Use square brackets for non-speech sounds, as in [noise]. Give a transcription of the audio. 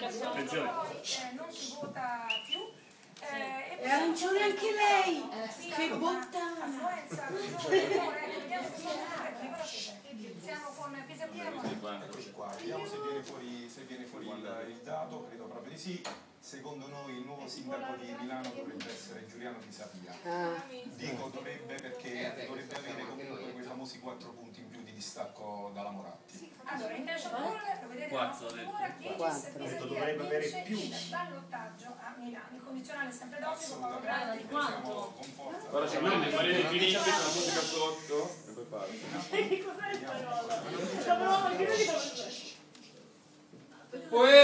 Eh, non si vota più. Eh, È arancione anche lei! Che bottana! Siamo con Pisa Piemo. Eccoci qua, vediamo se viene fuori, se viene fuori il, il dato, credo proprio di sì. Secondo noi il nuovo sindaco di Milano dovrebbe essere Giuliano Pisapia. Dico dovrebbe perché dovrebbe avere comunque quei famosi 4 punti distacco dalla Moratti. Allora, in pool, lo vedete la nostra figura, Diegis Quattro. Pisa Detto, Pia dovrebbe avere più. il ballottaggio a Milano. Il condizionale è sempre d'obbligo, Assolutamente, Grandi. siamo con forza. Ora c'è Maria Maria finisce con la musica sotto e poi parte. Che [laughs] cos'è sta cosa? Stavamo anche noi di Uè! Eh, wow!